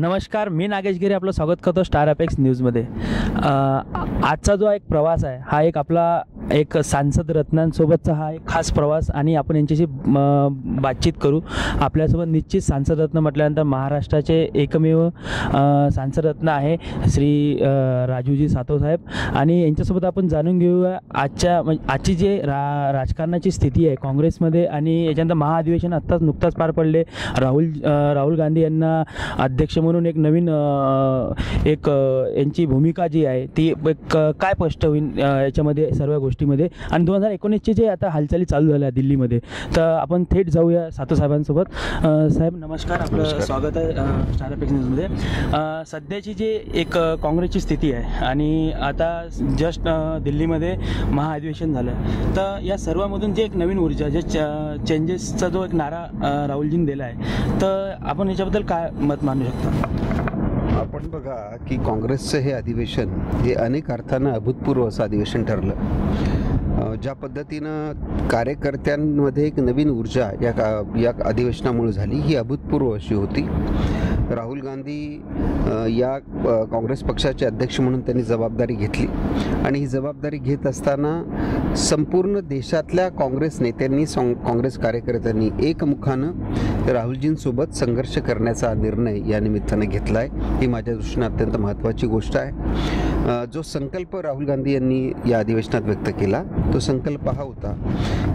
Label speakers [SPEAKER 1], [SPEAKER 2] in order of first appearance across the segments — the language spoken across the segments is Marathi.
[SPEAKER 1] नमस्कार मी नागेश गिरे आपलं स्वागत करतो स्टार अपेक्स न्यूजमध्ये आजचा जो एक प्रवास आहे हा एक आपला एक सांसद रत्नांसोबतचा हा एक खास प्रवास आणि आपण यांच्याशी बातचीत करू. आपल्यासोबत निश्चित सांसद रत्न म्हटल्यानंतर महाराष्ट्राचे एकमेव सांसद रत्न आहे श्री राजूजी सातवसाहेब आणि यांच्यासोबत आपण जाणून घेऊया आजच्या म्हणजे आजची जे रा राजकारणाची स्थिती आहे काँग्रेसमध्ये आणि याच्यानंतर महाअधिवेशन आत्ताच नुकताच पार पडले. राहुल राहुल गांधी यांना अध्यक्ष म्हणून एक नवीन एक यांची भूमिका जी आहे ती एक काय स्पष्ट होईल याच्यामध्ये सर्व गोष्टीमध्ये? आणि दोन हजार एकोणीसचे जे आता हालचाली चालू झाल्या दिल्लीमध्ये तर आपण थेट जाऊया सातू साहेबांसोबत. साहेब नमस्कार. आपलं. स्वागत आहे अ, स्टार अपेक्स न्यूजमध्ये सध्याची जी एक काँग्रेसची स्थिती आहे आणि आता जस्ट दिल्लीमध्ये महाअधिवेशन झालं तर या सर्वामधून जे एक नवीन ऊर्जा जे चेंजेसचा जो एक नारा राहुलजींनी दिला आहे तर आपण याच्याबद्दल काय मत मानू शकता?
[SPEAKER 2] आपण बघा की काँग्रेसचं हे अधिवेशन हे अनेक अर्थानं अभूतपूर्व असं अधिवेशन ठरलं. ज्या पद्धतीनं कार्यकर्त्यांमध्ये एक नवीन ऊर्जा या का या अधिवेशनामुळे झाली ही अभूतपूर्व अशी होती. राहुल गांधी या काँग्रेस पक्षाचे अध्यक्ष म्हणून त्यांनी जबाबदारी घेतली. आणि ही जबाबदारी घेत असताना संपूर्ण देशातल्या काँग्रेस नेत्यांनी काँग्रेस कार्यकर्त्यांनी एकमुखानं राहुलजींसोबत संघर्ष करण्याचा निर्णय या निमित्तानं घेतला आहे ही माझ्या दृष्टीनं अत्यंत महत्त्वाची गोष्ट आहे. जो संकल्प राहुल गांधी यांनी या अधिवेशनात व्यक्त केला तो संकल्प हा होता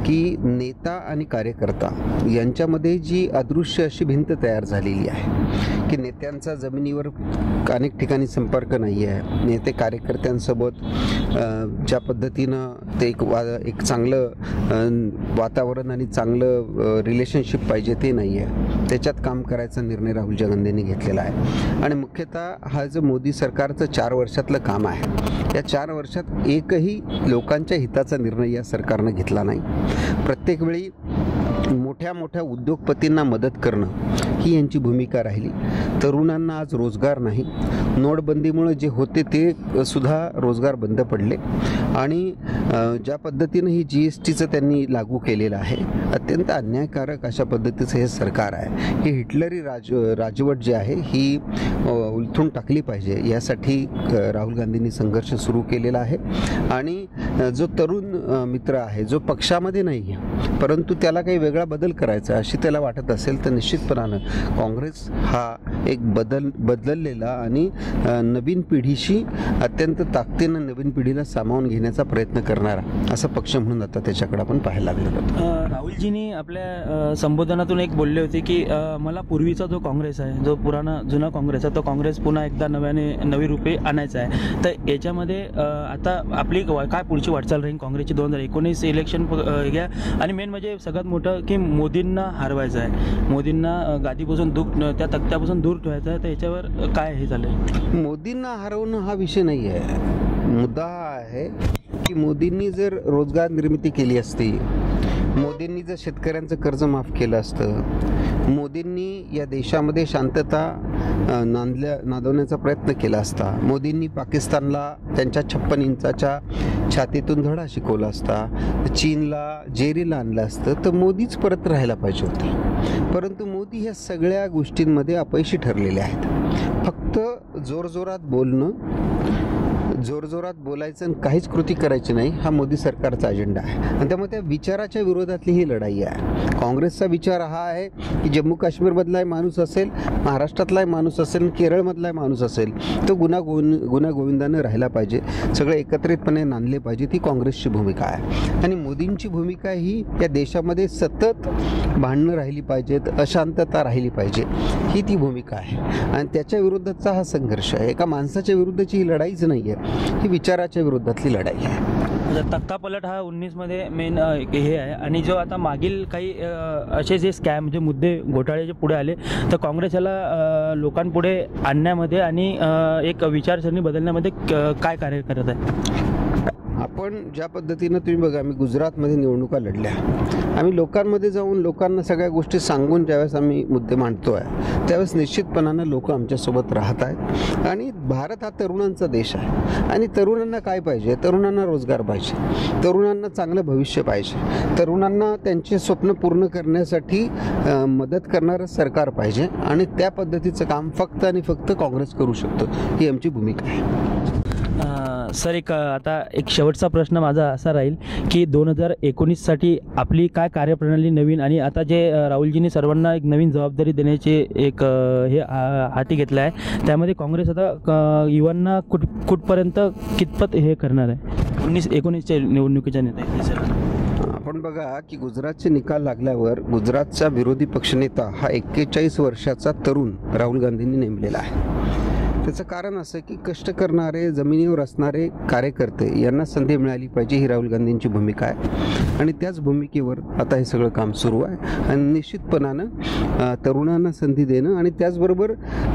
[SPEAKER 2] की नेता आणि कार्यकर्ता यांच्यामध्ये जी अदृश्य अशी भिंत तयार झालेली आहे की नेत्यांचा जमिनीवर अनेक ठिकाणी संपर्क नाही आहे. नेते कार्यकर्त्यांसोबत ज्या पद्धतीनं ते एक वा एक चांगलं वातावरण आणि चांगलं रिलेशनशिप पाहिजे ते नाही आहे त्याच्यात काम करायचा निर्णय राहुल जगंदेंनी घेतलेला आहे. आणि मुख्यतः हा जो मोदी सरकारचं चार वर्षातलं काम आहे या चार वर्षात एकही लोकांच्या हिताचा निर्णय या सरकारनं घेतला नाही. प्रत्येक वेळी मोठ्या मोठ्या उद्योगपतींना मदत करणं ही यांची भूमिका राहिली. तरुणांना आज रोजगार नाही. नोटबंदीमुळे जे होते ते सुद्धा रोजगार बंद पडले. आणि ज्या पद्धतीनं ही जी एस टीचं त्यांनी लागू केलेलं आहे अत्यंत अन्यायकारक अशा पद्धतीचं हे सरकार आहे. ही हिटलरी राज राजवट जी आहे ही उलथून टाकली पाहिजे. यासाठी राहुल गांधींनी संघर्ष सुरू केलेला आहे. आणि जो तरुण मित्र आहे जो पक्षामध्ये नाही आहे परंतु त्याला काही वेगळा बदल करायचा आहे अशी त्याला वाटत असेल तर निश्चितपणानं काँग्रेस हा एक बदल बदललेला आणि नवीन पिढीशी अत्यंत ताकदीनं नवीन पिढीला सामावून घेण्याचा प्रयत्न करणारा असा पक्ष म्हणून आता त्याच्याकडे आपण पाहायला लागलेलो आहोत.
[SPEAKER 1] अ, राहुलजींनी आपल्या संबोधनातून एक बोलले होते की मला पूर्वीचा जो काँग्रेस आहे जो पुराणा जुना काँग्रेस आहे तो काँग्रेस पुन्हा एकदा नव्याने नवी रूपे आणायचा आहे. तर याच्यामध्ये आता आपली काय पुढची वाटचाल राहील काँग्रेसची दोन हजार एकोणीस इलेक्शन घ्या. आणि मेन म्हणजे सगळ्यात मोठं की मोदींना हरवायचं आहे. मोदींना गादीपासून दूर त्या तक्त्यापासून दूर ठेवायचं आहे. तर याच्यावर काय हे झालं
[SPEAKER 2] मोदींना हरवणं हा विषय नाही आहे मुद्दा हा आहे की मोदींनी जर रोजगार निर्मिती केली असती मोदींनी जर शेतकऱ्यांचं कर्ज माफ केलं असतं मोदींनी या देशामध्ये शांतता नांदल्या नांदवण्याचा प्रयत्न केला असता मोदींनी पाकिस्तानला त्यांच्या छप्पन इंचाच्या छातीतून धडा शिकवला असता चीनला जेरीला आणलं असतं तर मोदीच परत राहायला पाहिजे होते. परंतु मोदी ह्या सगळ्या गोष्टींमध्ये अपयशी ठरलेले आहेत. फक्त जोरजोरात बोलणं जोरजोरात बोलायचं आणि काहीच कृती करायची नाही हा मोदी सरकारचा अजेंडा आहे. आणि त्यामुळे त्या विचाराच्या विरोधातली ही लढाई आहे. काँग्रेसचा विचार हा आहे की जम्मू काश्मीरमधलाही माणूस असेल महाराष्ट्रातलाही माणूस असेल केरळमधलाही माणूस असेल तो गुन्हा गोविंद गुन्हा गोविंदानं राहिला पाहिजे. सगळे एकत्रितपणे नांदले पाहिजे. ती काँग्रेसची भूमिका आहे. आणि मोदींची भूमिका ही या देशामध्ये सतत भांडणं राहिली पाहिजेत अशांतता राहिली पाहिजे. ही ती भूमिका आहे. आणि त्याच्या विरुद्धचा हा संघर्ष आहे. एका माणसाच्या विरुद्धची ही लढाईच नाही आहे ही विचाराच्या विरोधातली लढाई आहे.
[SPEAKER 1] आता तक्ता पलट हा उन्नीसमध्ये मेन हे आहे. आणि जो आता मागील काही असे जे स्कॅम जे मुद्दे घोटाळे जे पुढे आले तर काँग्रेस याला लोकांपुढे आणण्यामध्ये आणि एक विचारसरणी बदलण्यामध्ये क- काय कार्य करत आहे?
[SPEAKER 2] आपण ज्या पद्धतीनं तुम्ही बघा आम्ही गुजरातमध्ये निवडणुका लढल्या. आम्ही लोकांमध्ये जाऊन लोकांना सगळ्या गोष्टी सांगून ज्यावेळेस आम्ही मुद्दे मांडतो आहे त्यावेळेस निश्चितपणानं लोक आमच्यासोबत राहत आहेत. आणि भारत हा तरुणांचा देश आहे. आणि तरुणांना काय पाहिजे? तरुणांना रोजगार पाहिजे. तरुणांना चांगलं भविष्य पाहिजे. तरुणांना त्यांचे स्वप्न पूर्ण करण्यासाठी मदत करणारं सरकार पाहिजे. आणि त्या पद्धतीचं काम फक्त आणि फक्त काँग्रेस करू शकतो. ही आमची भूमिका आहे.
[SPEAKER 1] सर एक आता एक शेवटचा प्रश्न माझा असा राहील की दोन हजार एकोणीससाठी आपली काय कार्यप्रणाली नवीन आणि आता जे राहुलजींनी सर्वांना एक नवीन जबाबदारी देण्याचे एक हे हाती घेतलं आहे त्यामध्ये काँग्रेस आता युवांना कुठ कुठपर्यंत कितपत हे करणार आहे? उन्नीस एकोणीसच्या निवडणुकीच्या नेते सर
[SPEAKER 2] आपण बघा की गुजरातचे निकाल लागल्यावर गुजरातचा विरोधी पक्षनेता हा एक्केचाळीस वर्षाचा तरुण राहुल गांधींनी नेमलेला आहे. त्याचं कारण असं की कष्ट करणारे जमिनीवर असणारे कार्यकर्ते यांना संधी मिळाली पाहिजे. ही राहुल गांधींची भूमिका आहे. आणि त्याच भूमिकेवर आता हे सगळं काम सुरू आहे. आणि निश्चितपणानं तरुणांना संधी देणं आणि त्याचबरोबर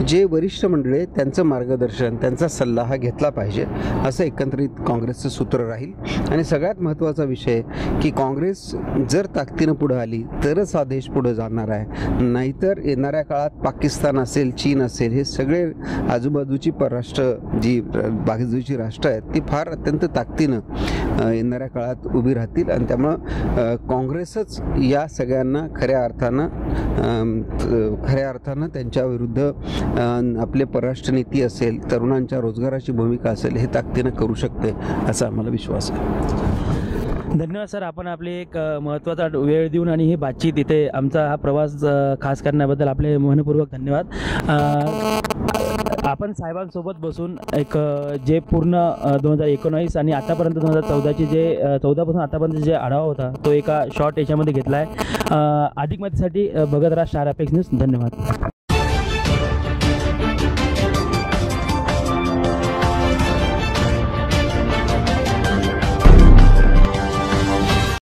[SPEAKER 2] जे वरिष्ठ मंडळी आहेत त्यांचं मार्गदर्शन त्यांचा सल्ला हा घेतला पाहिजे असं एकंदरीत काँग्रेसचं सूत्र राहील. आणि सगळ्यात महत्त्वाचा विषय की काँग्रेस जर ताकदीनं पुढं आली तरच हा देश पुढं जाणार आहे. नाहीतर येणाऱ्या काळात पाकिस्तान असेल चीन असेल हे सगळे आजूबाजूची परराष्ट्र जी बाजूची राष्ट्र आहेत ती फार अत्यंत ताकदीनं येणाऱ्या काळात उभी राहतील आणि त्यामुळं काँग्रेसच या सगळ्यांना खऱ्या अर्थानं खऱ्या अर्थानं त्यांच्या विरुद्ध आपले परराष्ट्र नीती असेल तरुणांच्या रोजगाराची भूमिका असेल हे ताकदीनं करू शकते असा आम्हाला विश्वास आहे.
[SPEAKER 1] धन्यवाद सर आपण आपली एक महत्त्वाचा वेळ देऊन आणि ही बातचीत इथे आमचा हा प्रवास खास करण्याबद्दल आपले मनपूर्वक धन्यवाद. आपण साहेबांसोबत बसून एक जे पूर्ण दोन हजार एकोणावीस आणि आतापर्यंत दोन हजार चौदाचे जे चौदापासून आतापर्यंत जे आढावा होता तो एका शॉर्ट याच्यामध्ये घेतला आहे अधिक माहितीसाठी बघत राहा स्टार अपेक्स न्यूज. धन्यवाद.